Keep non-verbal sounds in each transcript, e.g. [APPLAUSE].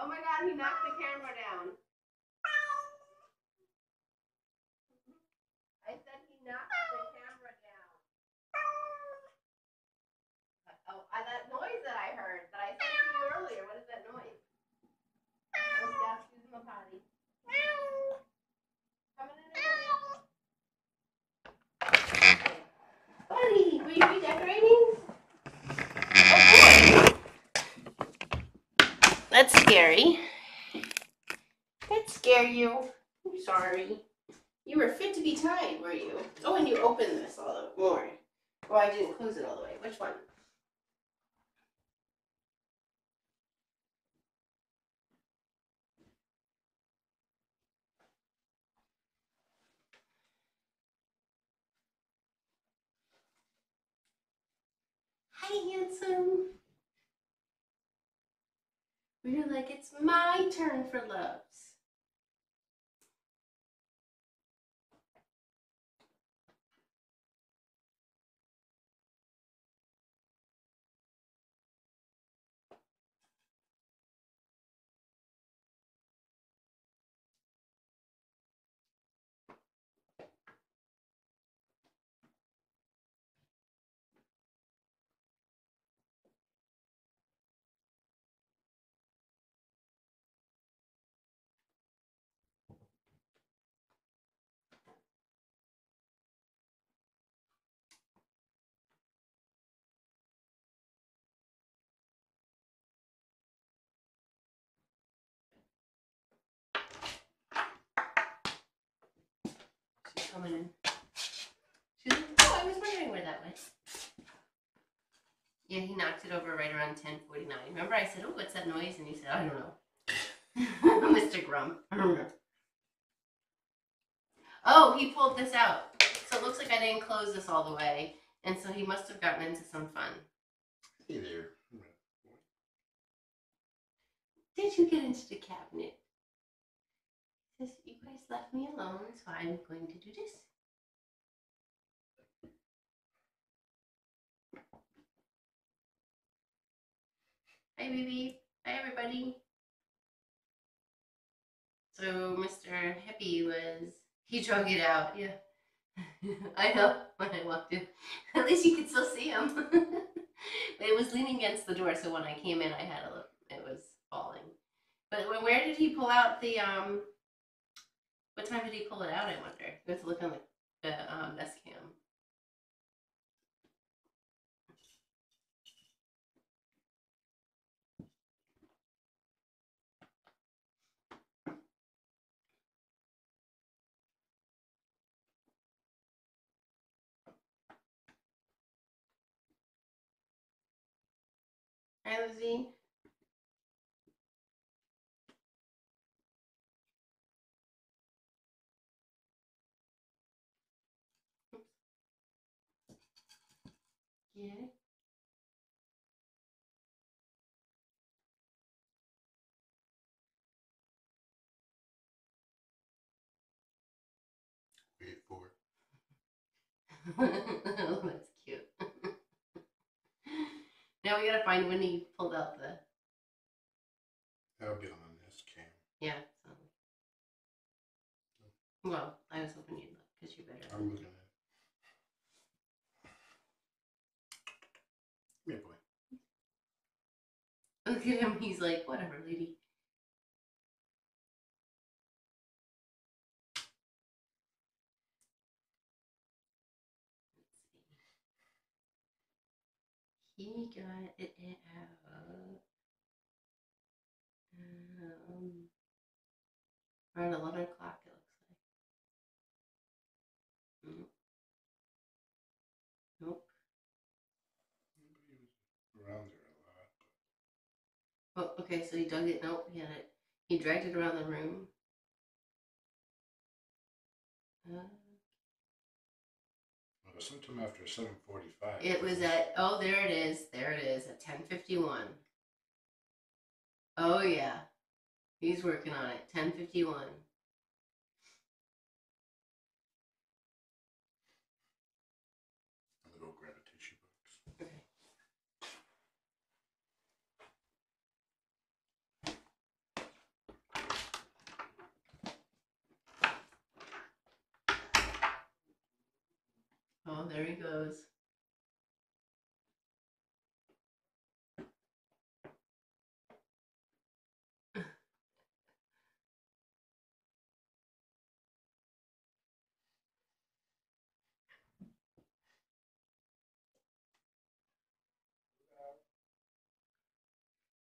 Oh my god, he knocked the camera down. I said he knocked the camera down. Oh, I, that noise that I heard that I said to you earlier. What is that noise? That was Gas using the potty. Coming in again. Buddy, were you redecorating? Oh boy. That's scary. That scare you. I'm sorry. You were fit to be tied, were you? Oh, and you opened this all the more. Oh, I didn't close it all the way. Which one? Hi, handsome. We're like, it's my turn for loves. Coming in. She's like, oh, I was wondering where that went. Yeah, he knocked it over right around 10:49. Remember, I said, "Oh, what's that noise?" And he said, "I don't know." [LAUGHS] Mr. Grum. I don't know. Oh, he pulled this out. So it looks like I didn't close this all the way, and so he must have gotten into some fun. Hey there. Did you get into the cabinet? He says, you guys left me alone, so I'm going to do this. Hi, baby. Hi, everybody. So, Mr. Hippy was, he drug it out, yeah. [LAUGHS] I know, when I walked in. [LAUGHS] At least you could still see him. [LAUGHS] but it was leaning against the door, so when I came in, I had a look. It was falling. But wh- where did he pull out the, um, what time did he pull it out, I wonder? To look on the, the um, desk cam. Hi, Lizzie. Yeah. Wait for it. [LAUGHS] oh, that's cute. [LAUGHS] now we gotta find when he pulled out the That'll be on this cam. yeah. So. Oh. Well, I was hoping you'd look because you better. I'm looking at it. Come here, boy. Look at him. He's like, whatever, lady. He got it out. Um, around 11 o'clock, it looks like. Mm. Nope. He was around there a lot. Oh, okay, so he dug it. Nope, he had it. He dragged it around the room. Uh, it was sometime after 7:45. It was at oh there it is. There it is at ten fifty one. Oh yeah. He's working on it. Ten fifty one. I'm gonna go grab a tissue box. Okay. There he goes.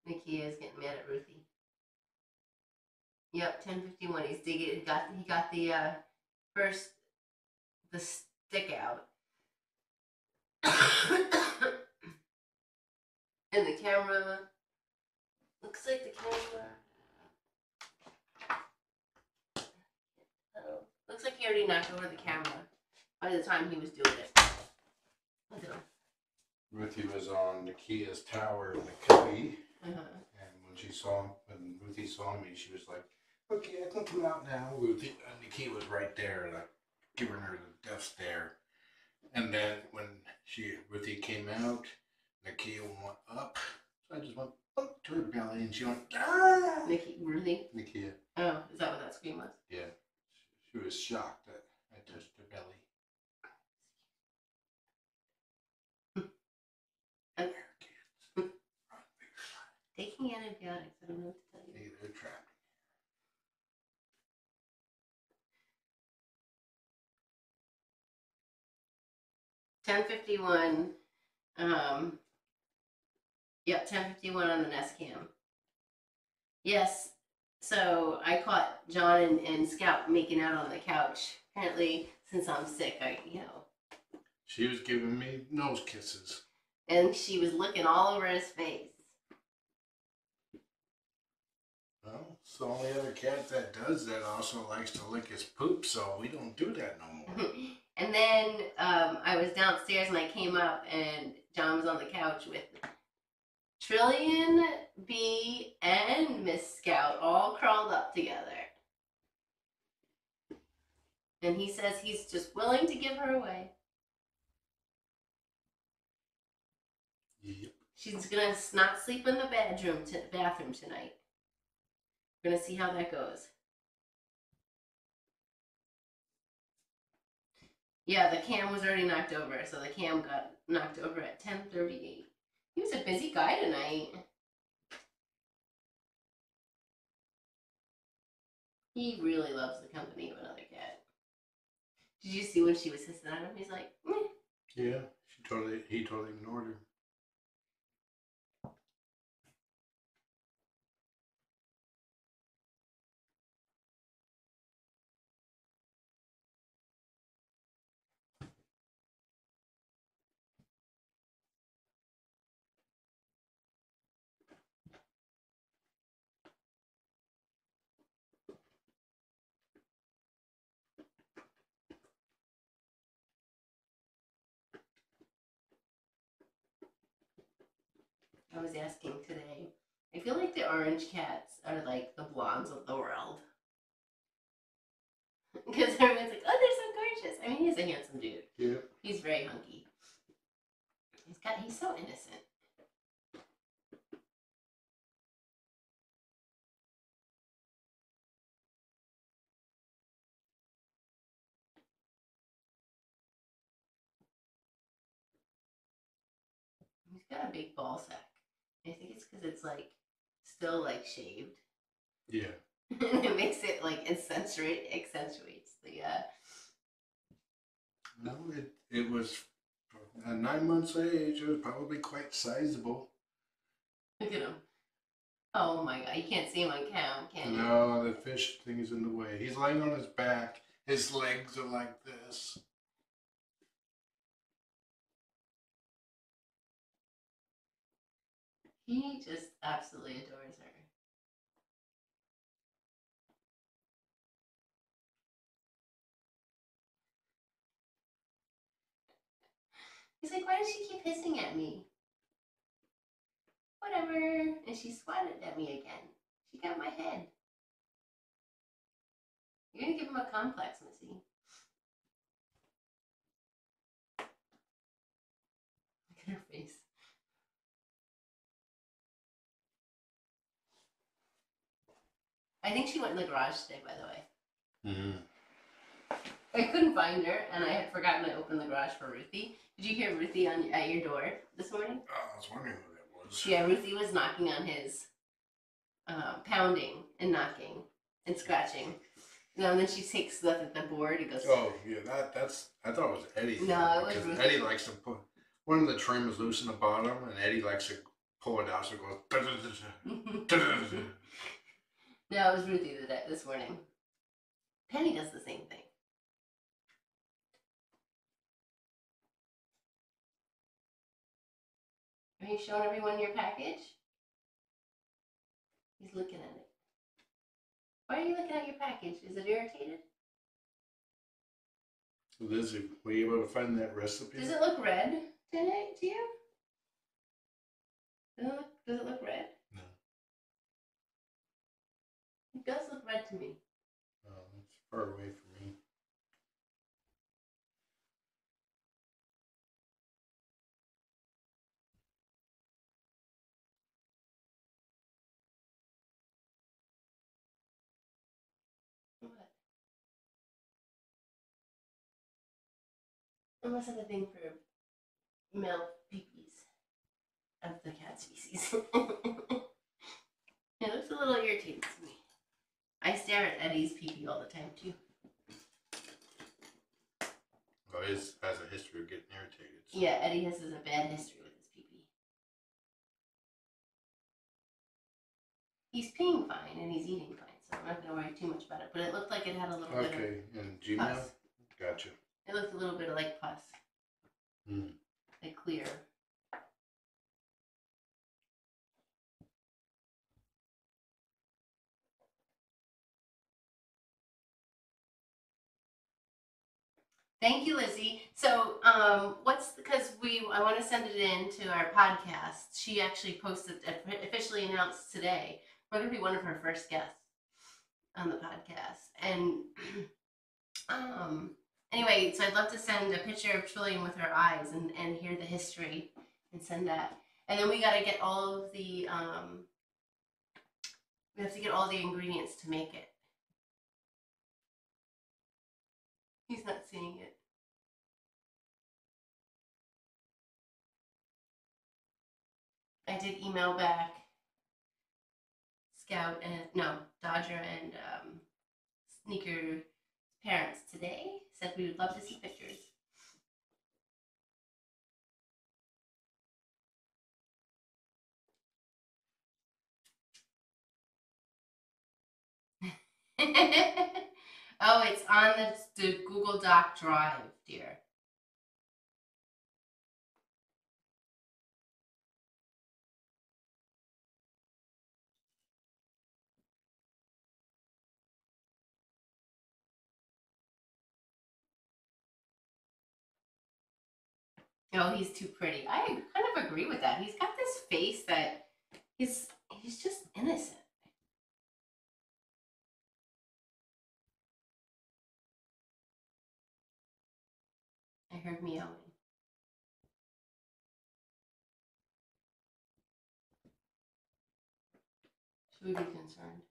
Nikia is getting mad at Ruthie. Yep, ten fifty one. He's digging. He got he got the uh, first the stick out, [COUGHS] and the camera looks like the camera. Oh, looks like he already knocked over the camera by the time he was doing it. Look at him. Ruthie was on Nikia's tower in the cubby, Uh-huh. and when she saw him, when Ruthie saw me, she was like, "Okay, I can come out now." Ruthie, uh, Nikia was right there, like giving her the death stare. And then when she Ruthie came out, Nikia went up. So I just went up to her belly, and she went, "Ah!" Nikki, Ruthie. Nikia, Oh, is that what that scream was? yeah, she was shocked that I touched her belly. And- Kids, run for your life. Taking antibiotics. I don't know what to 1051. Um, yep, 1051 on the Nest Cam. Yes, so I caught John and, and Scout making out on the couch. Apparently, since I'm sick, I, you know, she was giving me nose kisses. And she was looking all over his face. Well, it's the only other cat that does that also likes to lick his poop, so we don't do that no more. [LAUGHS] and then um, I was downstairs and I came up and John was on the couch with Trillian, B, and Miss Scout all curled up together. And he says he's just willing to give her away. Yep. She's gonna not sleep in the bedroom to bathroom tonight. We're gonna see how that goes. Yeah, the cam was already knocked over, so the cam got knocked over at ten thirty eight. He was a busy guy tonight. He really loves the company of another cat. Did you see when she was hissing at him? He's like. Yeah, she totally, he totally ignored her. Asking today. I feel like the orange cats are like the blondes of the world. [LAUGHS] Because everyone's like, oh, they're so gorgeous. I mean, he's a handsome dude. Yep. He's very hunky. He's got. He's so innocent. He's got a big ball sack. I think it's because it's like still like shaved. Yeah. [LAUGHS] it makes it like accentuate accentuates the uh No, it, it was, at nine months age, it was probably quite sizable. look at him. Oh my god, you can't see him on cam, can you? No, the fish thing is in the way. He's laying on his back. His legs are like this. He just absolutely adores her. He's like, why does she keep hissing at me? Whatever. And she swatted at me again. She got my head. You're gonna give him a complex, Missy. Look at her face. I think she went in the garage today, by the way. Mm-hmm. I couldn't find her, and I had forgotten to open the garage for Ruthie. Did you hear Ruthie on at your door this morning? Oh, I was wondering who that was. Yeah, Ruthie was knocking on his, uh, pounding and knocking and scratching. No, and then she takes the the board. and goes. Oh yeah, that that's. I thought it was Eddie. No, it was because Ruthie. Eddie likes to put one of the trim is loose in the bottom, and Eddie likes to pull it out so it goes. [LAUGHS] [LAUGHS] no, it was Ruthie that this morning. Penny does the same thing. Are you showing everyone your package? He's looking at it. Why are you looking at your package? Is it irritated? Lizzie, were you able to find that recipe? Does it look red today to you? Does it look, does it look red? Does look red to me. Oh, it's far away from me. What? I must have a thing for male peepees of the cat species. [LAUGHS] it looks a little irritating. I stare at Eddie's peepee all the time too. Well, he has a history of getting irritated. so- Yeah, Eddie has a bad history with his peepee. He's peeing fine and he's eating fine, so I'm not gonna worry too much about it. But it looked like it had a little bit of Okay, and Gmail. pus. Gotcha. It looked a little bit of like pus, Hmm. like clear. Thank you, Lizzie. So, um, what's because we I want to send it in to our podcast. She actually posted officially announced today. We're gonna be one of her first guests on the podcast, and [CLEARS THROAT] um, anyway, so I'd love to send a picture of Trillian with her eyes and and hear the history and send that. And then we got to get all of the um, we have to get all the ingredients to make it. He's not seeing it. I did email back Scout and no Dodger and um, Sneaker parents today. Said we would love to see pictures. [LAUGHS] oh, it's on the, the Google Doc Drive, dear. Oh, he's too pretty. I kind of agree with that. He's got this face that he's he's just innocent. I heard meowing. Should we be concerned?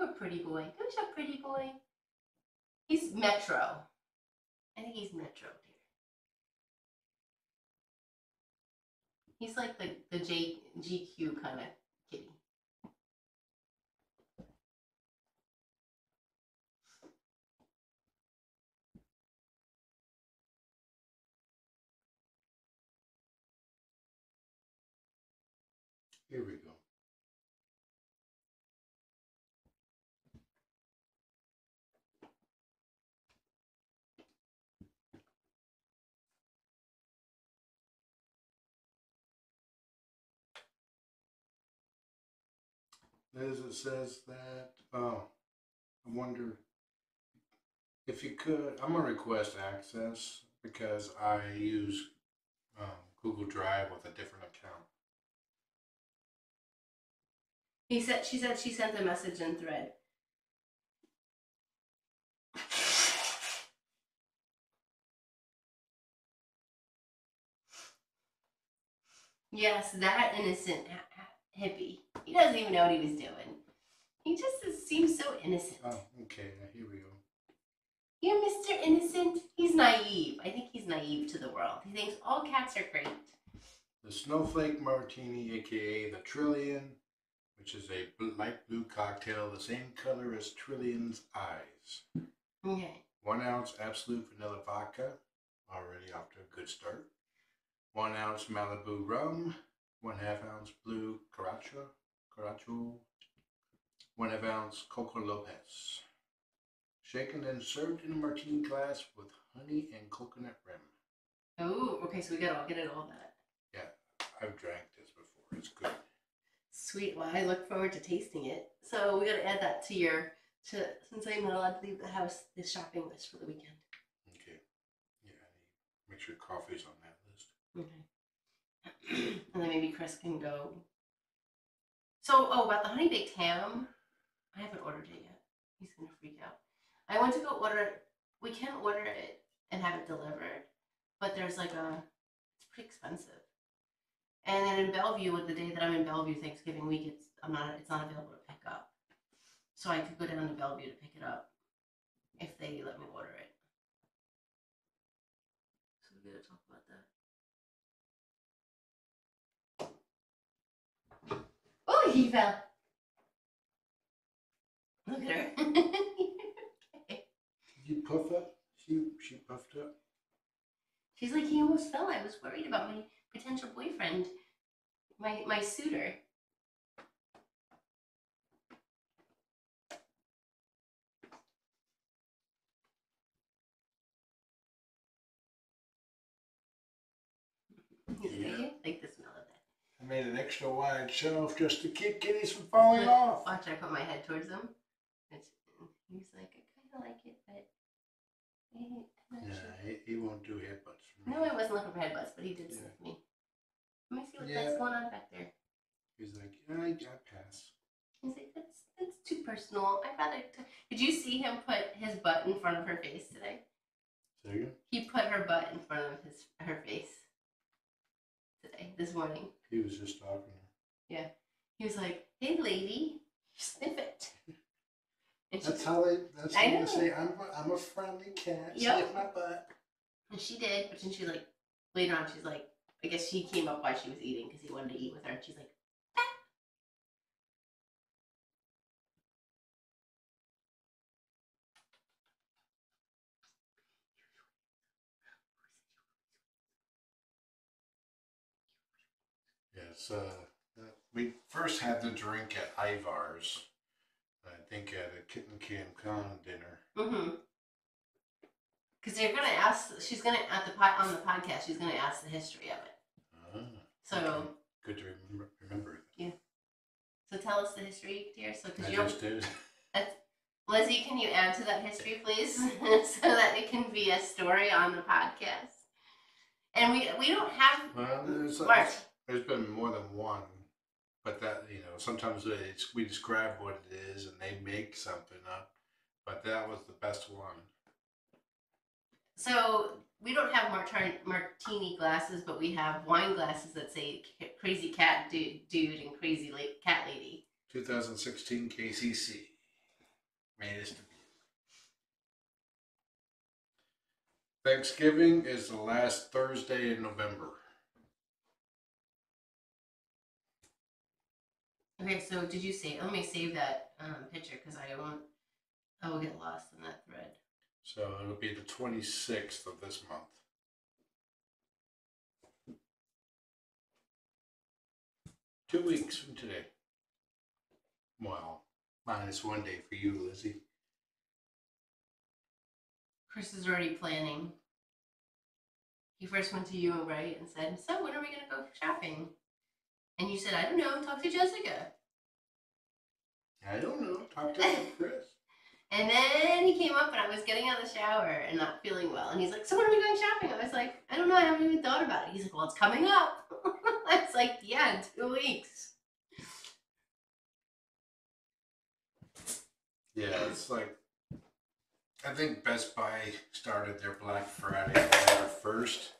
A pretty boy? Who's a pretty boy? He's Metro. I think he's Metro, dear. He's like the, the J, GQ kind of kitty. Here we go. As it says that, oh, I wonder if you could. I'm gonna request access because I use um, Google Drive with a different account. He said she said she sent a message in thread. Yes, that innocent Hippy. He doesn't even know what he was doing. He just seems so innocent. Oh, okay. Here we go. You're Mr. Innocent. He's naive. I think he's naive to the world. He thinks all cats are great. The Snowflake Martini, aka the Trillian, which is a light blue cocktail, the same color as Trillian's eyes. Okay. One ounce Absolut vanilla vodka, already off to a good start. One ounce Malibu rum, one half ounce blue Curaçao, Curaçao, one half ounce Coco Lopez. Shaken and served in a martini glass with honey and coconut rim. Oh, okay. So we got all get it all that. Yeah, I've drank this before. It's good. Sweet. Well, I look forward to tasting it. So we got to add that to your to since I'm not allowed to leave the house. This shopping list for the weekend. Okay. Yeah, I need make sure coffee's on that list. Okay. [CLEARS THROAT] and then maybe Chris can go. So, oh, about the honey baked ham, I haven't ordered it yet. He's gonna freak out. I went to go order. We can order it and have it delivered, but there's like a, it's pretty expensive. And then in Bellevue, with the day that I'm in Bellevue, Thanksgiving week, it's I'm not it's not available to pick up. So I could go down to Bellevue to pick it up if they let me order it. So talk about that. Oh, he fell. Look at her. Did [LAUGHS] you puff up? She she puffed up. She's like, he almost fell. I was worried about my potential boyfriend, my my suitor. He's like, Yeah. "I like the smell of that. I made an extra wide shelf just to keep kitties from falling off. Watch, I put my head towards him. It's, he's like, I kind of like it, but I'm not Yeah, sure. he, he won't do headbutts. No, I wasn't looking for headbutts, but he did Yeah. sniff me. Let me see what Yeah. that's going on back there. He's like, I, I pass. He's like, that's that's too personal. I'd rather. T-. Did you see him put his butt in front of her face today? Say again? He put her butt in front of his her face today, this morning. He was just talking Yeah. He was like, "Hey, lady, sniff it." [LAUGHS] And she, That's how they. That's I how they say I'm. A, I'm a friendly cat. Yep. Sniff my butt. and she did, but then she like later on, she's like, I guess she came up while she was eating because he wanted to eat with her, and she's like, Yes. Uh, uh, we first had the drink at Ivar's. I think at a Kitten Cam Con dinner. "Mm-hmm." Because they're gonna ask. She's gonna at the pod, on the podcast. She's gonna ask the history of it. Ah, So, okay. good to remember. Remember. Yeah. So tell us the history, dear. So, because I you just did. [LAUGHS] Lizzie, can you add to that history, please, [LAUGHS] so that it can be a story on the podcast? And we we don't have Well, there's, March. There's been more than one, but that you know sometimes it's, we describe what it is and they make something up, but that was the best one. So we don't have martini glasses, but we have wine glasses that say "Crazy Cat Dude" dude and "Crazy Cat Lady." 2016 KCC made debut. Thanksgiving is the last Thursday in November. Okay, so did you save? Let me save that um, picture because I won't. I will get lost in that thread. So it'll be the 26th of this month. Two weeks from today. Well, minus one day for you, Lizzie. Chris is already planning. He first went to you, and right, and said, "So when are we gonna go shopping?" And you said, "I don't know. Talk to Jessica." I don't know. Talk to [LAUGHS] Chris. And then he came up and I was getting out of the shower and not feeling well. And he's like, So when are we going shopping? I was like, I don't know, I haven't even thought about it. He's like, Well, it's coming up. [LAUGHS] I was like, Yeah, in two weeks. Yeah, it's like I think Best Buy started their Black Friday first.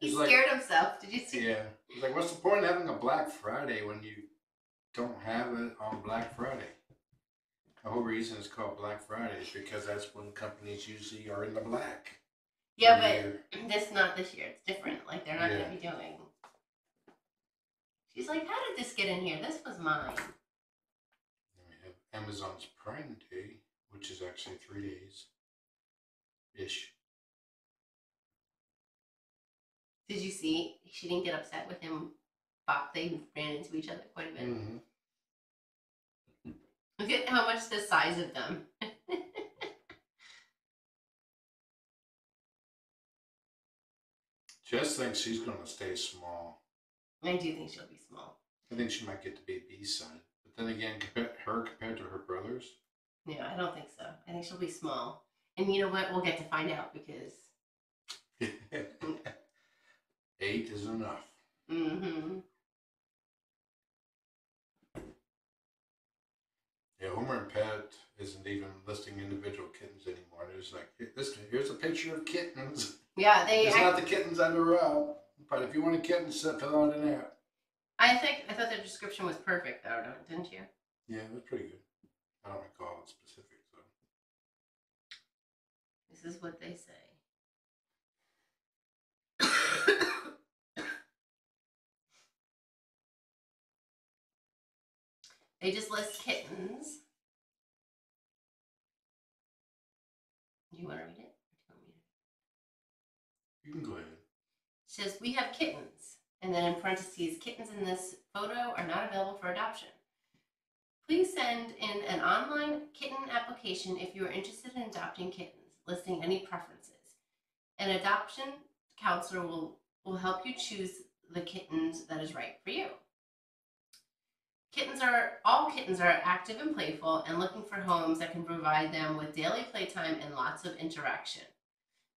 He like- scared himself. Did you see? Yeah, He's like what's the point of having a Black Friday when you don't have it on Black Friday? The whole reason it's called Black Friday is because that's when companies usually are in the black. Yeah, but this not this year. It's different. Like they're not Yeah. gonna be doing. She's like, How did this get in here? This was mine. We have Amazon's Prime Day, which is actually three days ish. Did you see? She didn't get upset with him. But they ran into each other quite a bit. Mm-hmm. Look at how much the size of them. [LAUGHS] Jess thinks she's gonna stay small. I do think she'll be small. I think she might get to be a B side. But then again, compare her compared to her brothers. Yeah, I don't think so. I think she'll be small. And you know what? We'll get to find out because. [LAUGHS] Eight is enough. Mm-hmm. Yeah, Homeward Pet isn't even listing individual kittens anymore. There's like, "Here- this, here's a picture of kittens. Yeah, they. It's I, not the kittens I grew row, but if you want a kitten, sit fill out an app. I think I thought the description was perfect, though, didn't you? Yeah, it was pretty good. I don't recall the specifics though. This is what they say. They just list kittens. Do you want to read it? You want me to? You can go ahead. says we have kittens, and then in parentheses, kittens in this photo are not available for adoption. Please send in an online kitten application if you are interested in adopting kittens, listing any preferences. An adoption counselor will, will help you choose the kittens that is right for you. Kittens are all kittens are active and playful and looking for homes that can provide them with daily playtime and lots of interaction.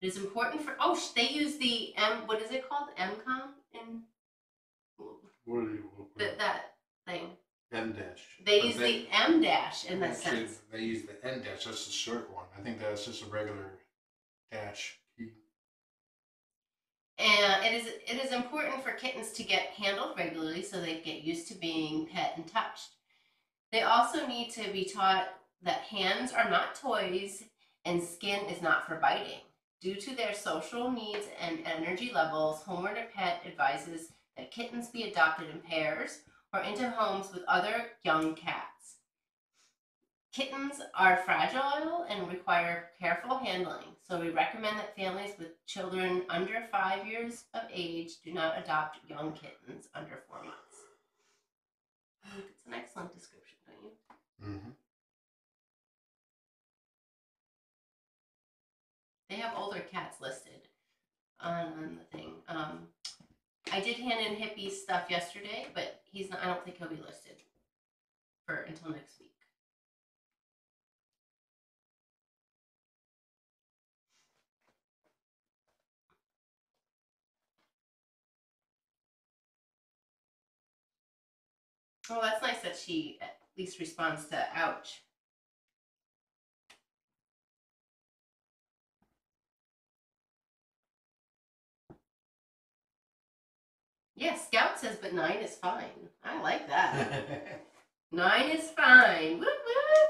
It is important for oh sh- they use the M what is it called MCOM in What are you? Th- that thing. M dash. They use the M dash in that actually, sense. They use the N dash. That's the short one. I think that's just a regular dash. And it is it is important for kittens to get handled regularly so they get used to being pet and touched. They also need to be taught that hands are not toys and skin is not for biting. Due to their social needs and energy levels, Homeward a Pet advises that kittens be adopted in pairs or into homes with other young cats. Kittens are fragile and require careful handling, so we recommend that families with children under five years of age do not adopt young kittens under four months. I think it's an excellent description, don't you? Mm-hmm. They have older cats listed on the thing. Um, I did hand in Hippy's stuff yesterday, but he's not. I don't think he'll be listed for until next week. Oh, that's nice that she at least responds to ouch. Yeah, Scout says, but nine is fine. I like that. [LAUGHS] nine is fine. Whoop whoop.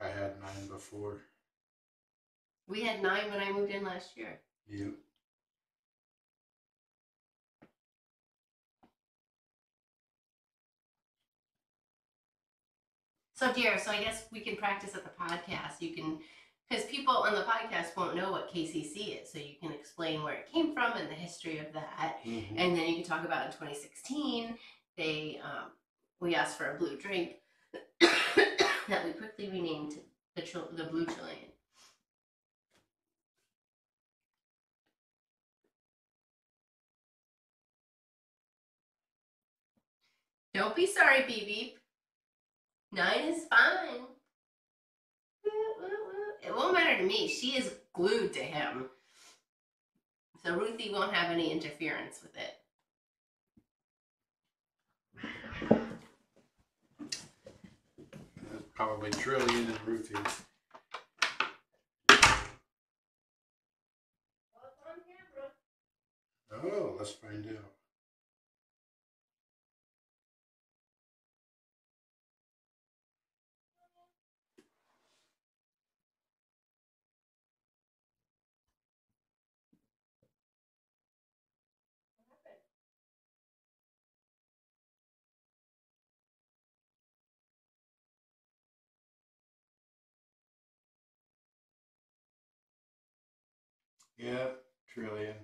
I had nine before. We had nine when I moved in last year. You. So, dear, so I guess we can practice at the podcast. You can, because people on the podcast won't know what KCC is, so you can explain where it came from and the history of that. Mm-hmm. And then you can talk about in 2016, they um, we asked for a blue drink [COUGHS] that we quickly renamed the Chil- the Blue Chilean. Don't be sorry, beep. Nine is fine. It won't matter to me. She is glued to him. So Ruthie won't have any interference with it. That's probably Trillian and Ruthie. Oh, let's find out. Yeah, Trillian.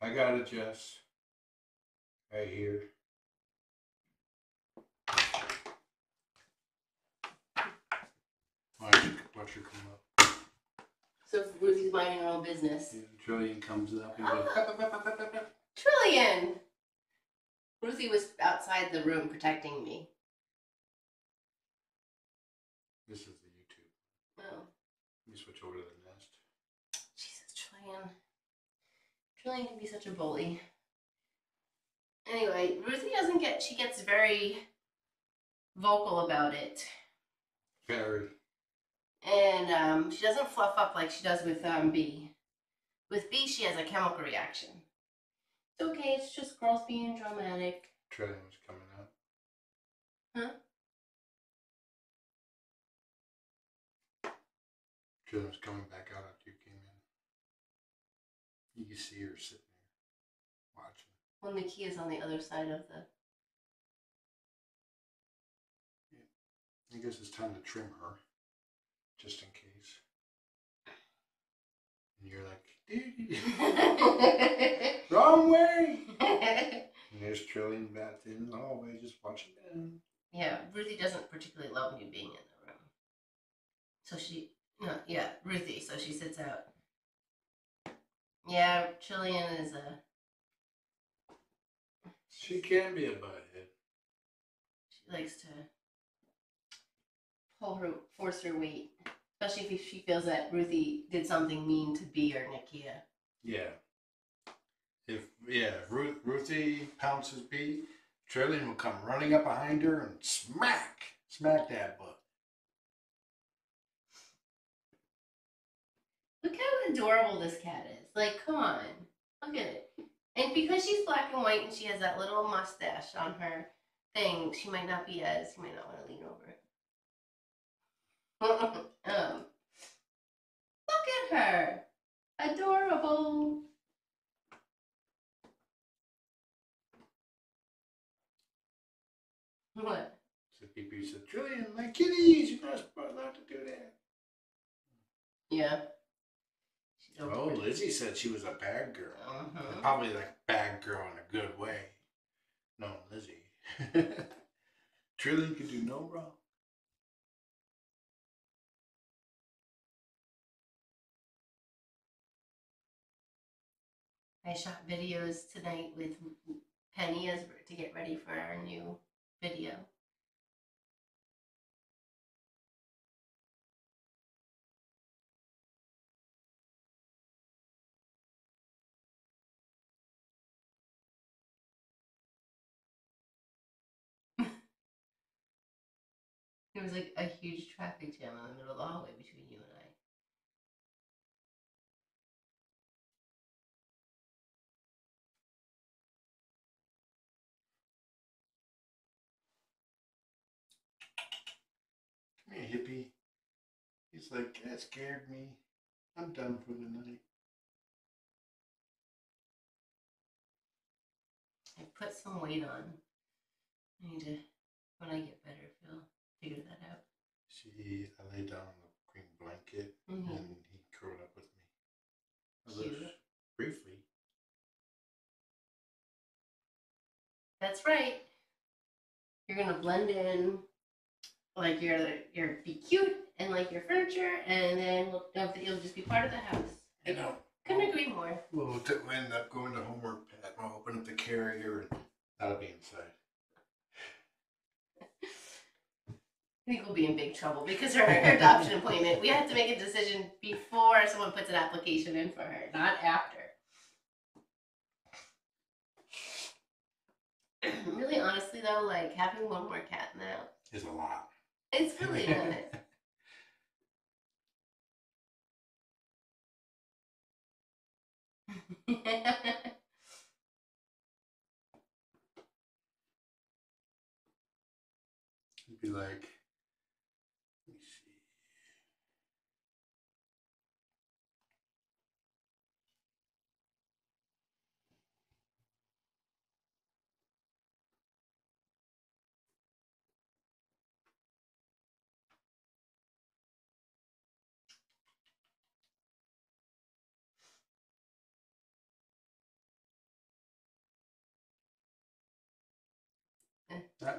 I got it, Jess. Right here. Watch, watch her come up. So Ruthie's minding her own business. And Trillian comes up and oh. goes. "Bap, bap, bap, bap, bap, bap." Trillian! Ruthie was outside the room protecting me. This is the YouTube. Oh, Me switch over to the nest. Jesus, Trillian. Trillian can be such a bully. Anyway, Ruthie doesn't get, she gets very vocal about it. Very. And um, she doesn't fluff up like she does with um, B. With B, she has a chemical reaction. It's okay, it's just girls being dramatic. Trillian was coming out. Huh? Trillian was coming back out after you came in. You can see her sitting there watching. Well, is on the other side of the. I guess it's time to trim her, just in case. And you're like, [LAUGHS] wrong way. [LAUGHS] And there's Trillian back in the hallway just watching them. yeah, Ruthie doesn't particularly love me being in the room. So she, no, yeah, Ruthie. So she sits out. Yeah, Trillian is a. She can be a butthead. She likes to pull her, force her weight, especially if she feels that Ruthie did something mean to B or Nakia. Yeah. If yeah, if Ruth, Ruthie pounces B, Trillian will come running up behind her and smack, smack that butt. Look how adorable this cat is. Like, come on. Look at it. And because she's black and white and she has that little mustache on her thing, she might not be as, you might not want to lean over [LAUGHS] um, look at her. Adorable. What? So PP said, Trillian, my kitties, you're not allowed to do that. Yeah. Oh, Lizzie said she was a bad girl. Uh-huh. Probably like bad girl in a good way. No, Lizzie. [LAUGHS] Trillian could do no wrong. I shot videos tonight with Penny as to get ready for our new video. Was like a huge traffic jam in the middle of the hallway between you and I. Come here, Hippy. He's like, that scared me. I'm done for the night. I put some weight on. I need to, when I get better, feel figure that out. She, I lay down on the green blanket Mhm. and he curled up with me. I Cute. briefly. That's right. You're gonna blend in, like you're you're be cute and like your furniture, and then we'll, you'll just be part of the house. You know, Couldn't agree more. we'll, t- we'll end up going to Homeward Pet. I'll open up the carrier and That'll be inside. I think we'll be in big trouble because her, adoption [LAUGHS] appointment, we have to make a decision before someone puts an application in for her, not after. [CLEARS THROAT] really, honestly, though, like having one more cat now Is a lot. it's really nice. It'd [LAUGHS] [LAUGHS] be like,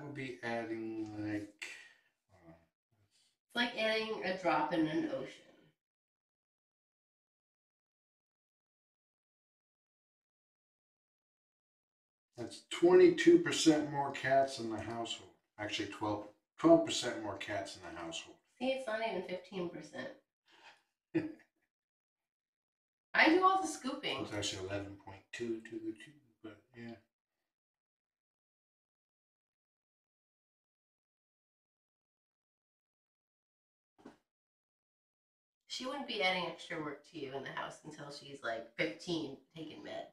would be adding like. uh, It's like adding a drop in an ocean. That's twenty-two percent more cats in the household. Actually, 12 percent more cats in the household. See, it's not even fifteen percent. [LAUGHS] I do all the scooping. It's actually eleven point two to the two, but yeah. She wouldn't be adding extra work to you in the house until she's like 15 taking meds.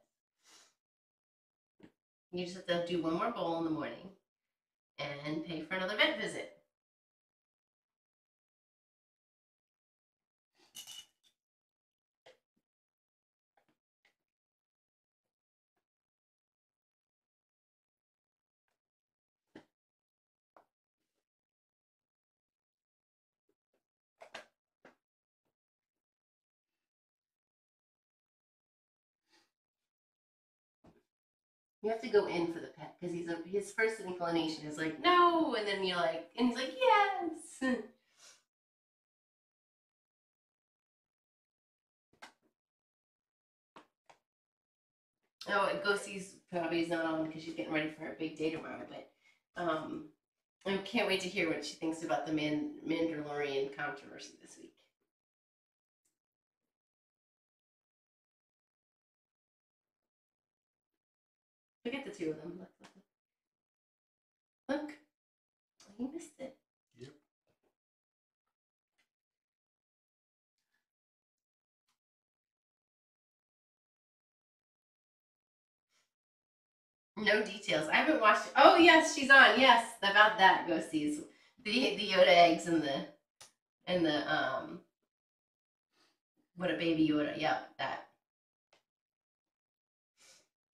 You just have to do one more bowl in the morning and pay for another vet visit. You have to go in for the pet because he's a, his first inclination is like no, and then you're like, and he's like yes. Oh, and Ghostie's probably not on because she's getting ready for her big day tomorrow. But um, I can't wait to hear what she thinks about the Man- Mandalorian controversy this week. Look at the two of them. Look, look, look. Look. You missed it. Yep. No details. I haven't watched. Oh yes, she's on. Yes, about that ghosties. The the Yoda eggs and the and the um. What a baby Yoda. Yep, that.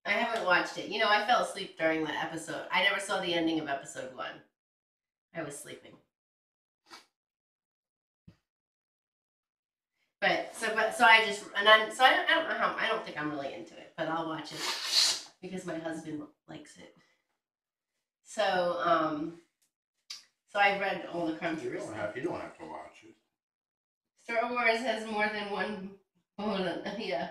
I haven't watched it. You know, I fell asleep during that episode. I never saw the ending of episode one. I was sleeping. But so but so I just and I'm so I don't, I don't know how I don't think I'm really into it, but I'll watch it because my husband likes it. So um so I've read all the crumbs. You don't have you don't have to watch it. Star Wars has more than one [LAUGHS] on, yeah.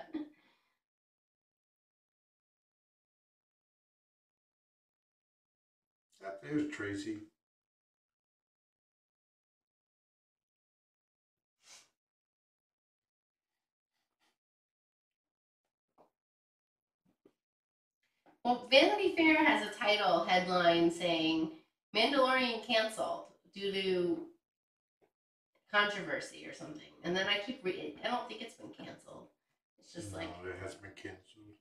Yep, there's Tracy. Well, Vanity Fair has a title headline saying Mandalorian canceled due to controversy or something. And then I keep reading. I don't think it's been canceled. It's just like it has been canceled.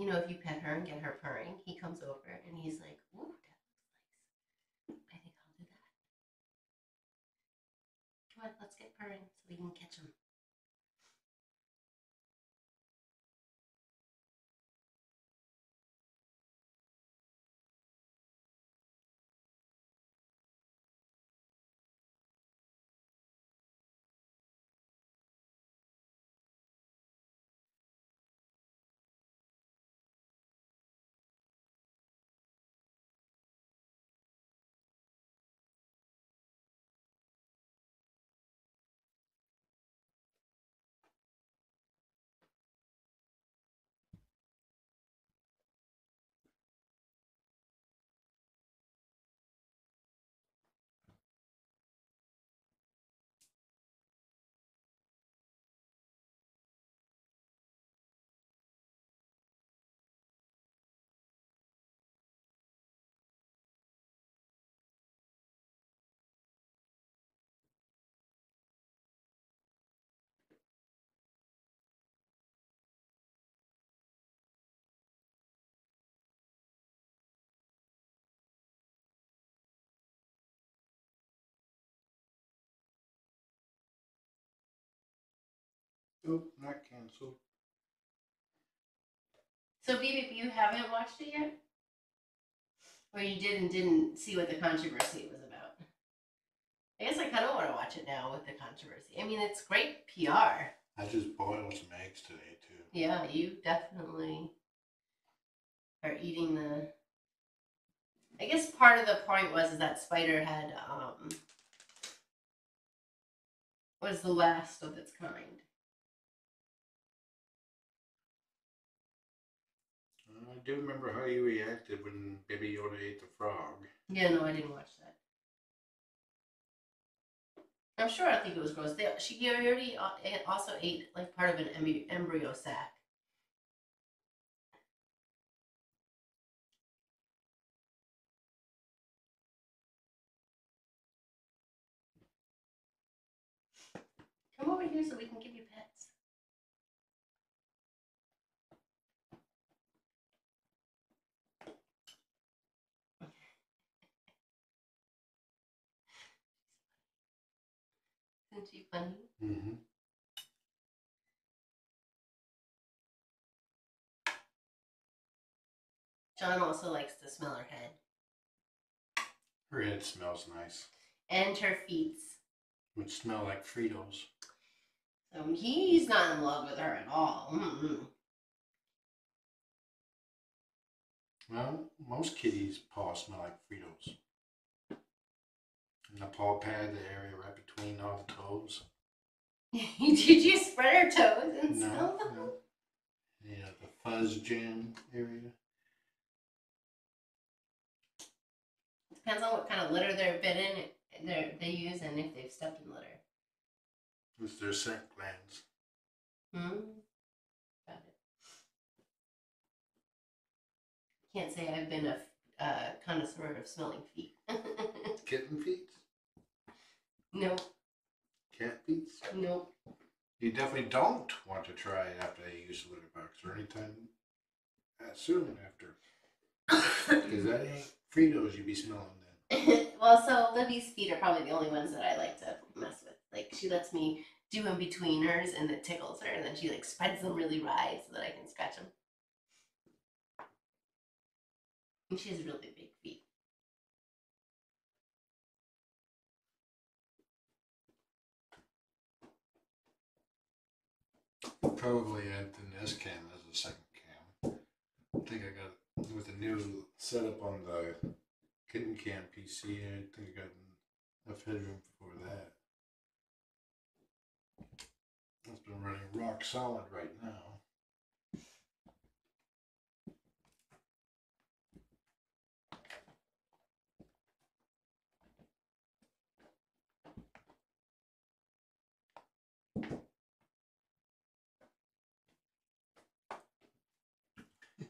You know, if you pet her and get her purring, he comes over and he's like, "Ooh, that looks nice. I think I'll do that." Come on, let's get purring so we can catch him. Nope, not canceled. So, Beep, you haven't watched it yet? Or you did and didn't see what the controversy was about? I guess I kind of want to watch it now with the controversy. I mean, it's great PR. I just boiled some eggs today too. Yeah, you definitely are eating the. I guess part of the point was that Spider had um was the last of its kind. I do remember how you reacted when Baby Yoda ate the frog. Yeah, no, I didn't watch that. I'm sure I think it was gross. They, she already uh, also ate like part of an embryo, embryo sac. Come over here so we can give you pets. Isn't she funny? Mm-hmm. John also likes to smell her head Her head smells nice. and her feet. Would smell like Fritos. Um, he's not in love with her at all. Mm-mm. Well, most kitties' paws smell like Fritos. And the paw pad, the area right between all the toes. [LAUGHS] Did you spread her toes and No, smell them? no. Yeah, the fuzz jam area. Depends on what kind of litter they're been in, they they use, and if they've stepped in litter. It's their scent glands. Hmm. Got it. Can't say I've been a uh, connoisseur of smelling feet. [LAUGHS] Kitten feet? No, Cat feet? no. You definitely don't want to try it after they use the litter box or anytime soon after. Because that ain't Fritos you be smelling then. [LAUGHS] well, so Libby's feet are probably the only ones that I like to mess with. Like she lets me do in betweeners, and it tickles her, and then she like spreads them really wide so that I can scratch them. And she has really big feet. Probably add the Nest cam as a second cam. I think I got with the new setup on the kitten cam PC. I think I got enough headroom for that. It's been running rock solid right now.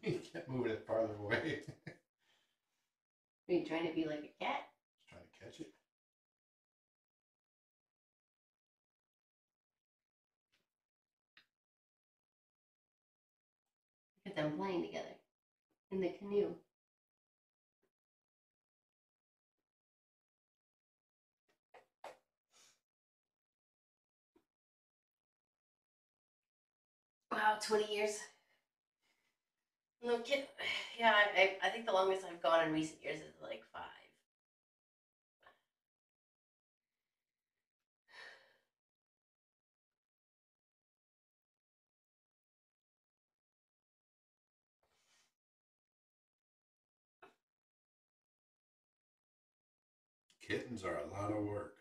he kept [LAUGHS] moving it farther away. Are you trying to be like a cat? Just trying to catch it. Look at them playing together in the canoe. Wow, 20 years. No kid. [SIGHS] Yeah, I, I, I think the longest I've gone in recent years is like five. Kittens are a lot of work.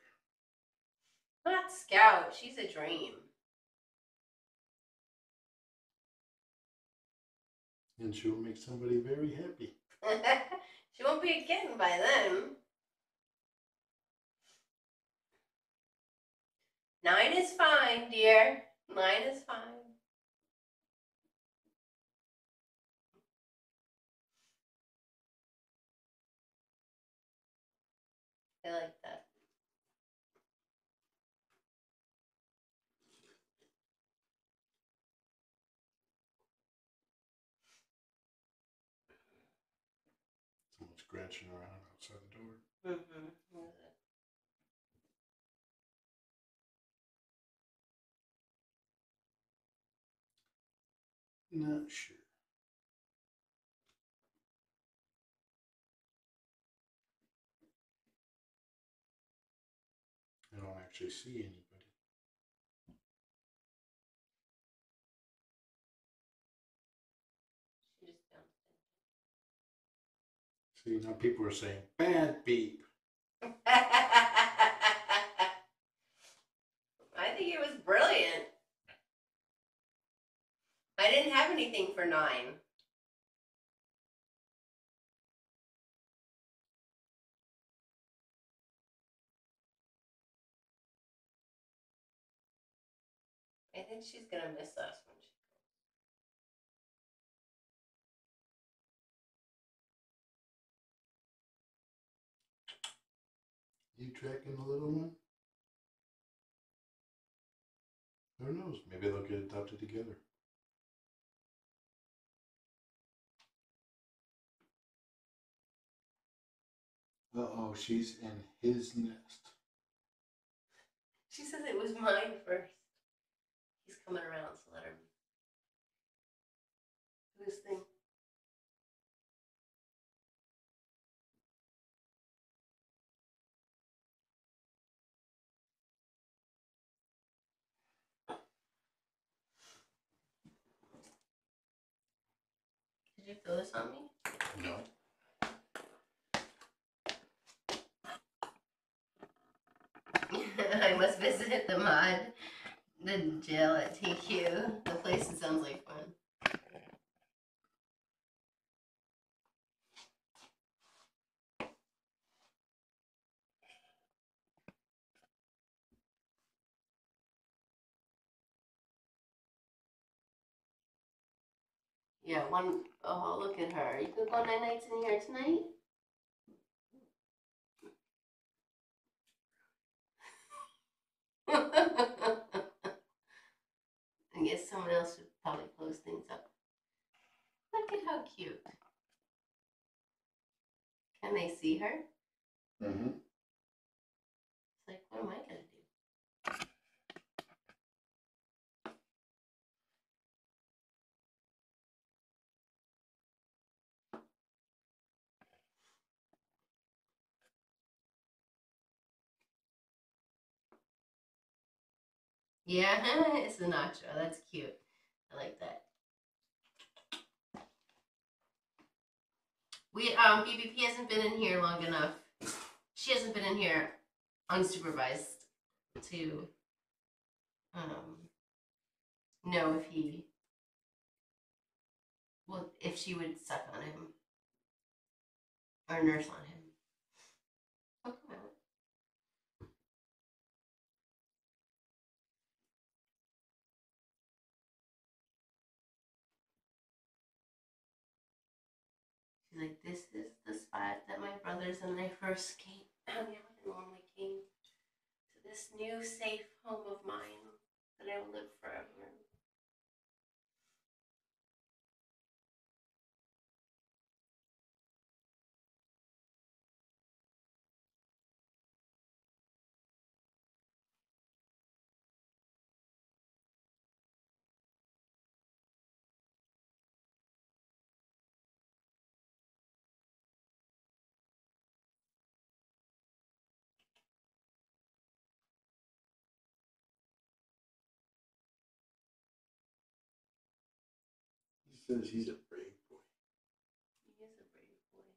Not Scout. She's a dream. And she'll make somebody very happy. [LAUGHS] she won't be a kitten by then. Nine is fine, dear. Nine is fine. I like that. Someone scratching around outside the door. Mm-hmm. Not sure. I don't actually see anybody. She just bounced See, now people are saying, bad beep. [LAUGHS] I think it was brilliant. I didn't have anything for nine. I think she's gonna miss us when she You tracking the little one? Who knows? Maybe they'll get adopted together. Uh oh, she's in his nest. She says it was mine first. He's coming around, so let her. This thing. Did you throw this on me? No. [LAUGHS] I must visit the mod, the jail at TQ. The place sounds like fun. Yeah, one oh look at her. You could go night nights in here tonight? I guess someone else should probably close things up. Look at how cute. Can they see her? Mm-hmm. It's like, what am I gonna do? Yeah, [LAUGHS] it's the nacho. That's cute. I like that. We um BBP hasn't been in here long enough. She hasn't been in here unsupervised to um know if he well if she would suck on him or nurse on him. Oh, like, this is the spot that my brothers and I first came. Yeah, when we came to this new safe home of mine that I will live forever says he's a brave boy. He is a brave boy.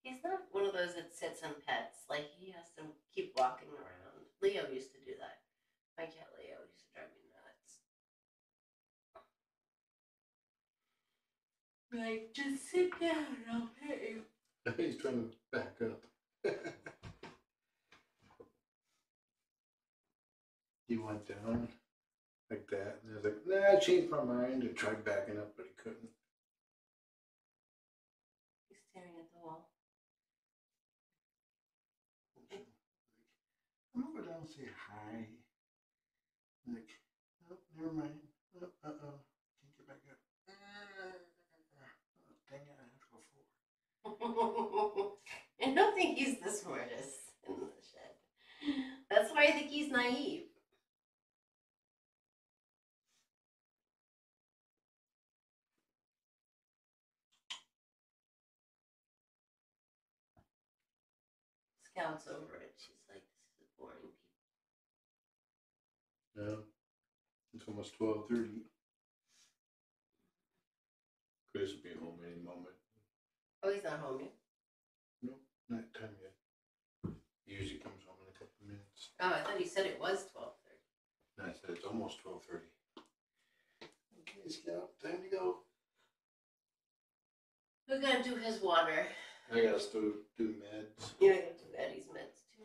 He's not one of those that sits on pets. Like he has to keep walking around. Leo used to do that. My cat Leo used to drive me nuts. Like, just sit down, and I'll pet you. he's trying to back up. [LAUGHS] he went down like that, and I was like, nah, I changed my mind and tried backing up, but he couldn't. He's staring at the wall. I'm gonna go down and say hi. Like, oh, never mind. Oh, uh oh. Can't get back up. Oh, dang it, I have to go forward. [LAUGHS] I don't think he's the smartest in the shed. That's why I think he's naive. Scouts over it. She's like, this is boring. Yeah. It's almost twelve thirty. Chris will be home any moment. Oh, he's not home yet. No, not time yet. He usually comes home in a couple of minutes. Oh, I thought you said it was twelve thirty. And I said it's almost twelve thirty. Okay, Scout, time to go. We're gonna do his water. I gotta still do meds. Yeah, I gotta do Eddie's meds too.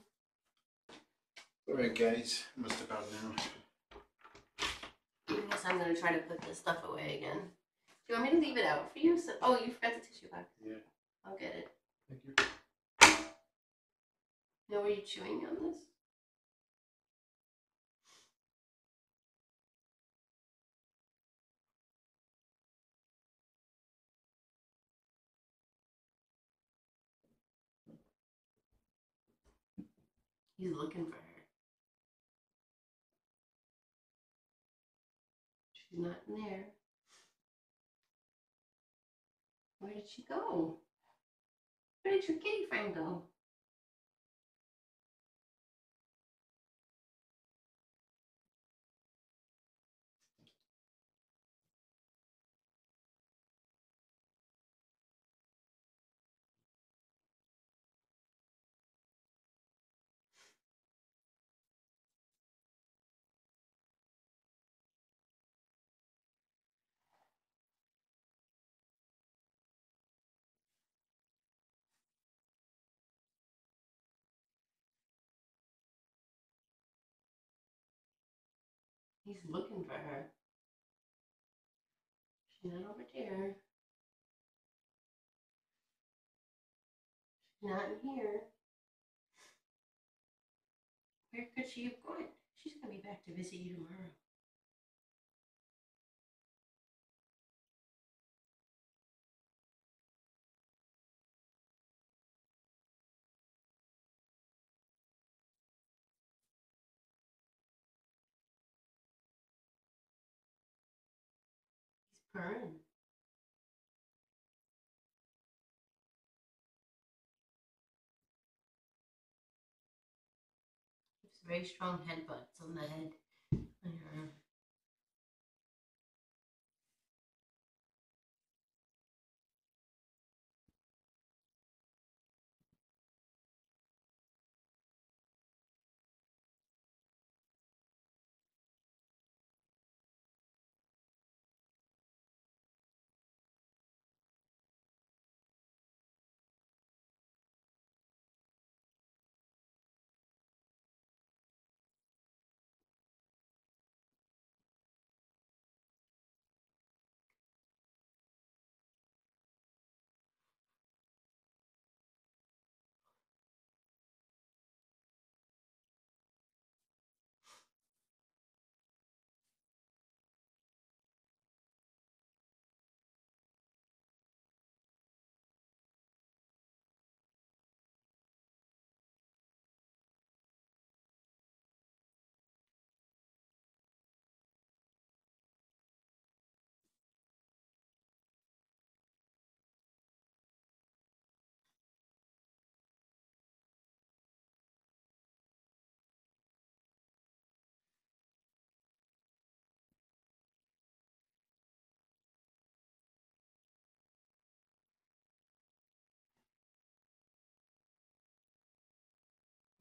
All right, guys, must have out now. I guess I'm gonna try to put this stuff away again. Do you want me to leave it out for you? So, oh, you forgot the tissue box. Yeah, I'll get it. thank you. Now, were you chewing on this? He's looking for her. She's not in there. Where did she go? Where did your kitty friend go? He's looking for her. She's not over there. She's not in here. Where could she have gone? She's gonna be back to visit you tomorrow. There's very strong headbutts on the head.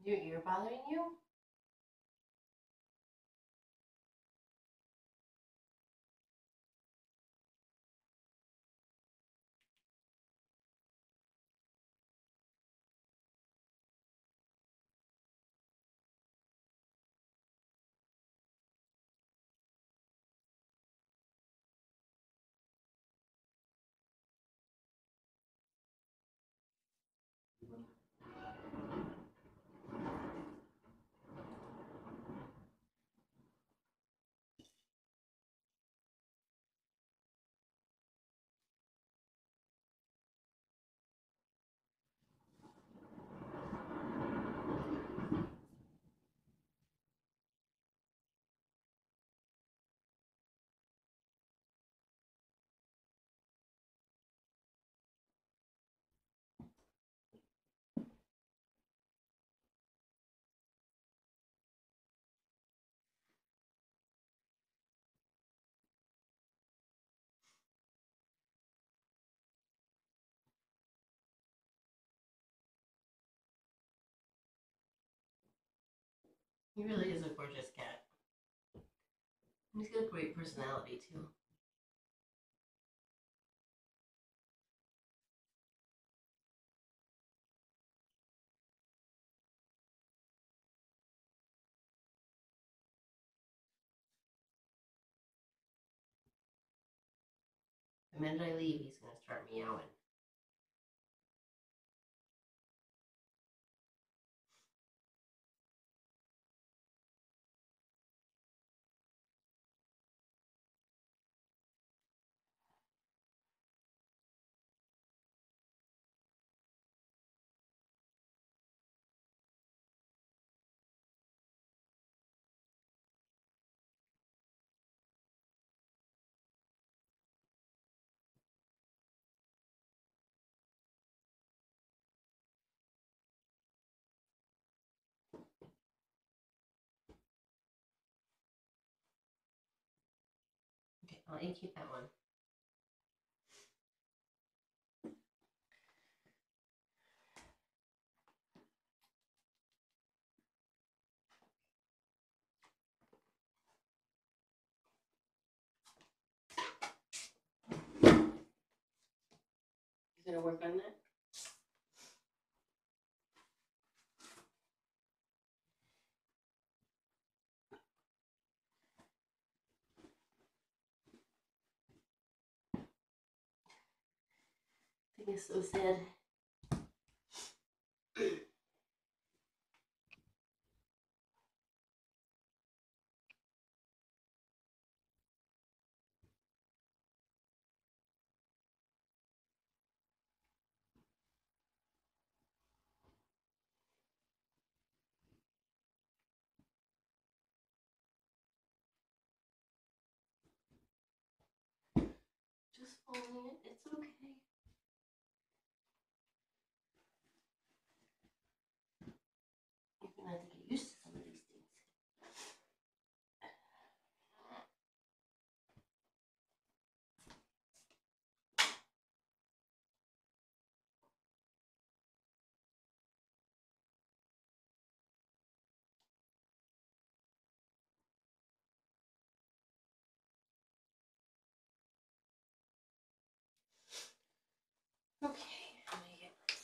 Your ear bothering you? He really is a gorgeous cat. He's got a great personality too. The minute I leave, he's gonna start meowing. I'll keep that one. You gonna work on that? thing is so sad. Just it, it's okay.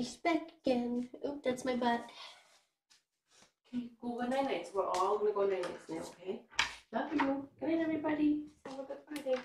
He's back again. Oop, oh, that's my butt. Okay, go with night nights. We're all gonna go night nights now, okay? Love you. Good night, everybody. Have a good Friday.